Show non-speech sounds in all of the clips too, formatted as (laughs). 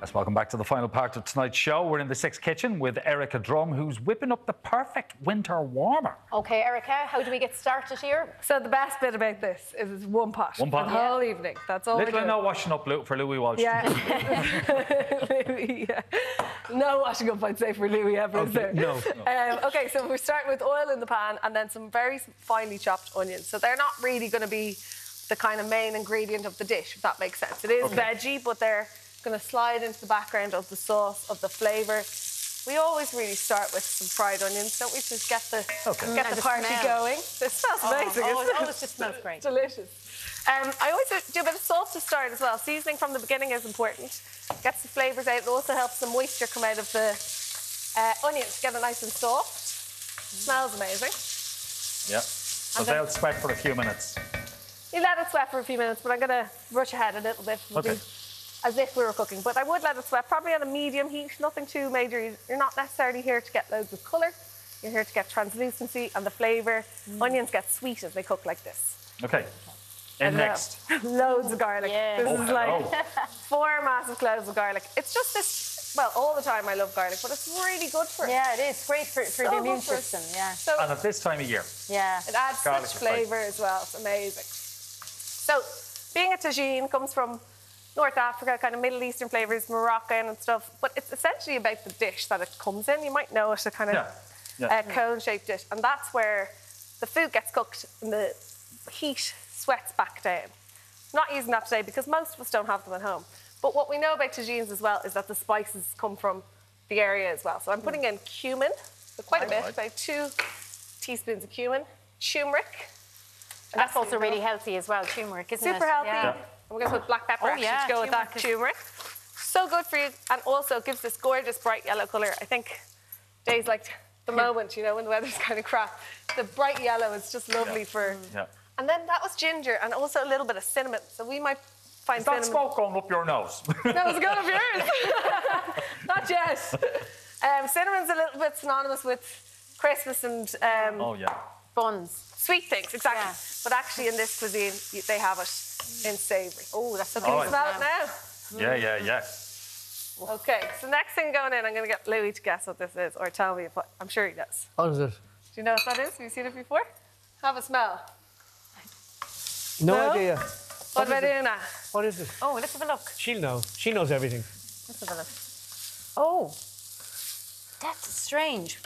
Let's welcome back to the final part of tonight's show. We're in the Six Kitchen with Erica Drum, who's whipping up the perfect winter warmer. Okay, Erica, how do we get started here? So the best bit about this is it's one pot. One pot. For the whole evening. That's all Little we're or doing. no washing up Lou- for Louis Walsh. Yeah. Louis, (laughs) yeah. (laughs) No washing up, I'd say, for Louis ever, is there? (laughs) no, Um, okay, so we're starting with oil in the pan and then some very finely chopped onions. So they're not really going to be the kind of main ingredient of the dish, if that makes sense. It is Okay. veggie, but they're going to slide into the background of the sauce, of the flavour. We always really start with some fried onions, don't we? Just get the Okay. get Mm, the the party smell. going. This smells amazing. oh, isn't it it? always just smells great. Delicious. Um, I always do a bit of salt to start as well. Seasoning from the beginning is important. Gets the flavours out. It also helps the moisture come out of the uh, onions, get it nice and soft. Smells amazing. Yeah. So And then- they'll sweat for a few minutes. You let it sweat for a few minutes, but I'm going to rush ahead a little bit. We'll Okay. Do As if we were cooking. But I would let it sweat, probably on a medium heat, nothing too major. You're not necessarily here to get loads of colour. You're here to get translucency and the flavour. Mm. Onions get sweet as they cook like this. Okay. I And next. (laughs) Loads of garlic. Yeah. This Oh, is like hello. (laughs) four massive cloves of garlic. It's just this, well, all the time I love garlic, but it's really good for it. Yeah, it is great for, for So the immune good for it. system. Yeah, So And at this time of year. yeah. it adds Garlic such flavour as well. It's amazing. So, being a tagine comes from North Africa, kind of Middle Eastern flavours, Moroccan and stuff, but it's essentially about the dish that it comes in. You might know it, a kind of Yeah. Yeah. uh, cone-shaped dish, and that's where the food gets cooked and the heat sweats back down. Not using that today because most of us don't have them at home. But what we know about tagines as well is that the spices come from the area as well. So I'm putting in cumin, so quite a bit, Right. about two teaspoons of cumin, turmeric. And that's also really healthy as well, turmeric, isn't it? Super healthy. Yeah. And we're going to put black pepper Oh, actually yeah, to go with that turmeric is- turmeric. So good for you, and also gives this gorgeous bright yellow colour. I think days like the moment, you know, when the weather's (laughs) kind of crap, the bright yellow is just lovely for. Yeah. And then that was ginger and also a little bit of cinnamon. So we might find Is that cinnamon. smoke going up your nose? That was good of yours. (laughs) Not yet. Um, cinnamon's a little bit synonymous with Christmas and um, oh, yeah. Buns. sweet things, exactly. Yeah. But actually, in this cuisine, you- they have it in savoury. Oh, that's so All good. right. Smell it now. Yeah, yeah, yeah. Okay, so next thing going in, I'm going to get Louis to guess what this is, or tell me. What, I'm sure he does. What is it? Do you know what that is? Have you seen it before? Have a smell. No, No? idea. What about is it? Una? What is it? Oh, let's have a look. She'll know. She knows everything. Let's have a look. Oh, that's strange.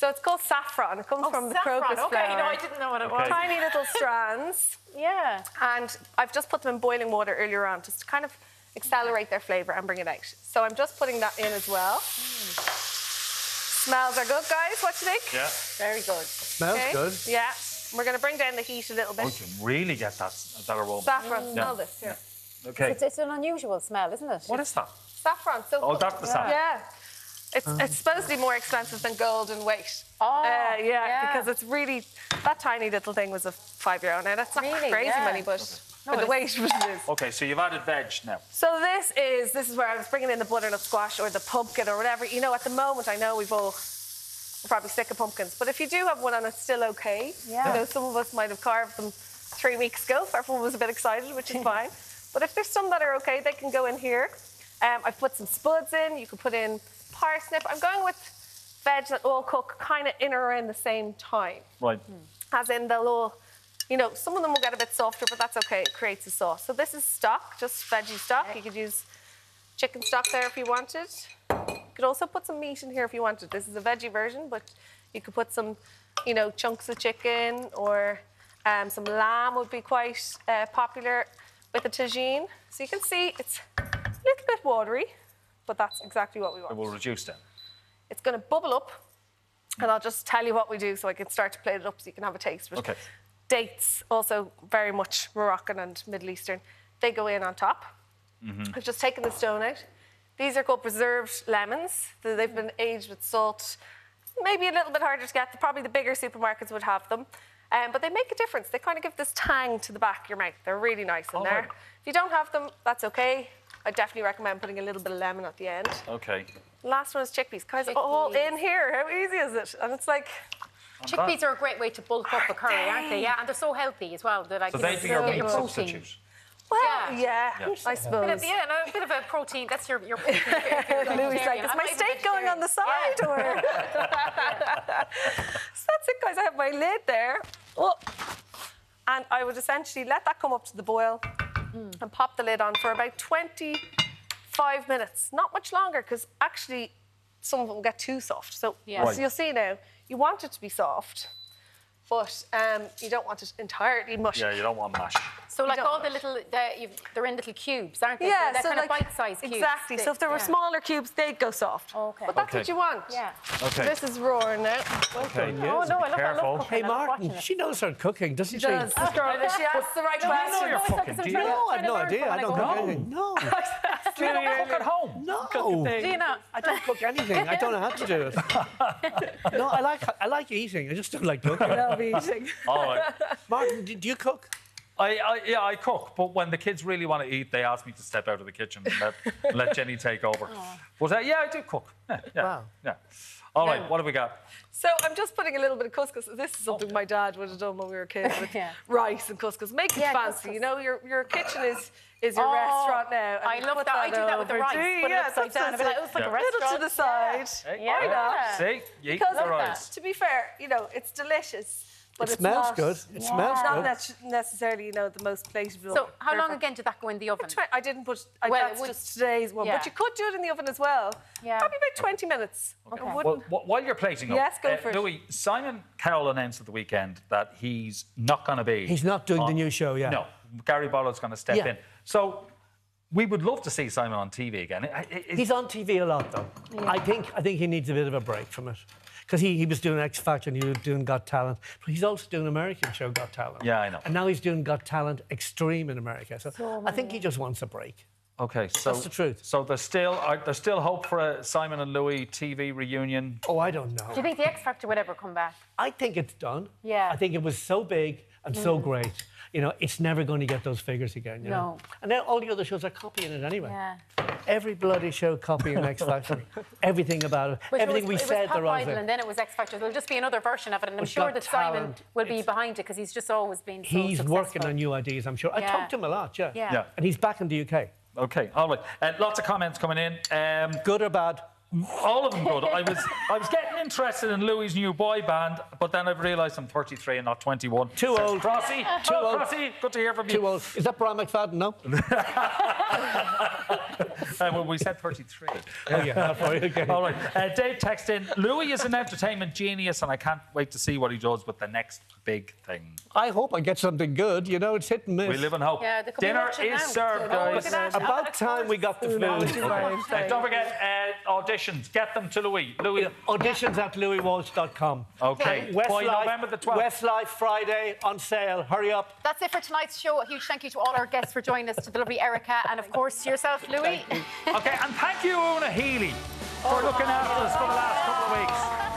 So it's called saffron. It comes Oh, from the saffron. crocus okay, flower. no, I didn't know what it Okay. was. Tiny little (laughs) strands. Yeah. and I've just put them in boiling water earlier on just to kind of accelerate their flavour and bring it out. So I'm just putting that in as well. Smells are good, guys. What do you think? Yeah. Very good. Smells Okay. good. Yeah. We're going to bring down the heat a little bit. Oh, you can really get that, that aroma. Saffron, mm, smell this. Yeah. Okay. It's, it's an unusual smell, isn't it? What is that? Saffron. So Oh, that's the saffron. Yeah. It's, it's supposed to be more expensive than gold in weight. Oh, Uh, yeah, yeah. because it's really that tiny little thing was a five euro. Now that's not Really? crazy Yeah. money, but No, for the it's- weight what it is. Okay, so you've added veg now. So this is this is where I was bringing in the butternut squash or the pumpkin or whatever. You know, at the moment I know we've all we're probably sick of pumpkins, but if you do have one and it's still okay, Yeah. you know, some of us might have carved them three weeks ago. Everyone was a bit excited, which is (laughs) fine. But if there's some that are okay, they can go in here. Um, I've put some spuds in. You could put in parsnip. I'm going with veg that all cook kind of in or around the same time Right. as in they'll all, you know, some of them will get a bit softer, but that's okay. It creates a sauce. So this is stock, just veggie stock. You could use chicken stock there if you wanted. You could also put some meat in here if you wanted. This is a veggie version, but you could put some, you know, chunks of chicken or um, some lamb would be quite uh, popular with a tagine. So you can see it's a little bit watery, but that's exactly what we want. It will reduce then. It's going to bubble up, and I'll just tell you what we do so I can start to plate it up so you can have a taste. But Okay. Dates, also very much Moroccan and Middle Eastern, they go in on top. I've just taken the stone out. These are called preserved lemons. They've been aged with salt. Maybe a little bit harder to get. Probably the bigger supermarkets would have them. Um, but they make a difference. They kind of give this tang to the back of your mouth. They're really nice in Oh, there. right. If you don't have them, that's okay. I definitely recommend putting a little bit of lemon at the end. Okay. Last one is chickpeas. Guys, all in here. How easy is it? And it's like, Chickpeas are a great way to bulk up a curry, aren't they? Yeah, and they're so healthy as well. They're like So you know, they'd be your meat protein. substitute. Well, Yeah. yeah, I suppose. Bit of, yeah, no, a bit of a protein. That's your your protein. (laughs) Louis like, is my steak going on the side or? (laughs) (laughs) so that's it, guys. I have my lid there. Oh. And I would essentially let that come up to the boil and pop the lid on for about 25 minutes. Not much longer, because actually some of them get too soft. So, Yeah. Right. so you'll see now, you want it to be soft, but um, you don't want it entirely mushy. Yeah, you don't want mash. So like all the mush. little, uh, you've, they're in little cubes, aren't they? Yeah, they're so kind like, of bite-sized cubes. Exactly. So if there were Yeah. smaller cubes, they'd go soft. Okay. But that's Okay. what you want. Yeah. Okay. This is roaring now. Okay. Oh no, I love, I Careful. love cooking. Hey, Martin, it. she knows her cooking, doesn't she? Does (laughs) this girl? She asks the right you know question. you're No, fucking- like do you trying to- No, I have no idea. I don't go cook home. anything. No, (laughs) Do you not cook at home? no. Do you not? I don't cook anything. I don't know how to do it. (laughs) no, I like I like eating. I just don't like cooking. I love eating. All right. Martin, do do you cook? I, I, yeah, I cook, but when the kids really want to eat, they ask me to step out of the kitchen and let, (laughs) let Jenny take over. But uh, yeah, I do cook. Yeah, yeah, Wow. yeah. All right, what have we got? So I'm just putting a little bit of couscous. This is something my dad would have done when we were kids with (laughs) Yeah. rice and couscous. Make it Yeah, fancy. couscous. You know, your your kitchen is is your Oh, restaurant now. I love put that. I do that with the rice. Do you? Put it Yeah, upside that's- down. I'd like, that's "Oh, it's like a it. Little to restaurant." the side. Hey, Yeah. why not? See, you eat Because the rice. to be fair, you know, it's delicious. But It it's smells not, good. It smells It's not necessarily, you know, the most plateable. So how long again did that go in the oven? Twen- I didn't put. I, Well, it that's would- just today's one. yeah. But you could do it in the oven as well. Yeah. Probably about 20 minutes. It Okay. Well, while you're plating up, Yes, go uh, for it. Louis, Simon Cowell announced at the weekend that he's not going to be. He's not doing the new show, yeah. No, Gary Barlow's going to step Yeah. in. So we would love to see Simon on TV again. I- I- I- He's on TV a lot, though. I think I think he needs a bit of a break from it. Because he, he was doing X Factor and he was doing Got Talent. But he's also doing American show Got Talent. Yeah, I know. And now he's doing Got Talent Extreme in America. So, I think he just wants a break. Okay, so That's the truth. So there's still are, there's still hope for a Simon and Louis TV reunion. Oh, I don't know. Do you think the X Factor would ever come back? I think it's done. Yeah. I think it was so big and so mm. great. You know, it's never going to get those figures again. You know? No. And then all the other shows are copying it anyway. Yeah. Every bloody show copying X (laughs) Factor. Everything about it. But Everything it was, we it said was Pop they're on Idol and then it was X Factor. There'll just be another version of it, and I'm But sure Got that Simon Talent, will be behind it because he's just always been so He's successful. working on new ideas, I'm sure. I talked to him a lot, yeah. Yeah. Yeah. And he's back in the UK. Okay, all right. Uh, lots of comments coming in. Um, Good or bad? all of them good. I was I was getting interested in Louis' new boy band, but then I've realised I'm 33 and not 21. Too Says old. Crossy. Too old. Crossy. Good to hear from you. Too old. Is that Brian McFadden? No? (laughs) (laughs) Uh, well, we said 33. oh, yeah. Not for you. Okay. All right. Uh, Dave texted in Louis is an entertainment genius, and I can't wait to see what he does with the next big thing. I hope I get something good. You know, it's hit and miss. We live in hope. Yeah, they Dinner is served, Oh, guys. at. About time we got the food. Uh, don't forget uh, auditions. Get them to Louis. Louis. Auditions at louiswalsh.com. Okay. By November the 12th. Westlife Friday on sale. Hurry up. That's it for tonight's show. A huge thank you to all our guests for joining us, to the lovely Erica, and of course to yourself, Louis. Okay, and thank you, Una Healy, for oh. looking after us for the last couple of weeks.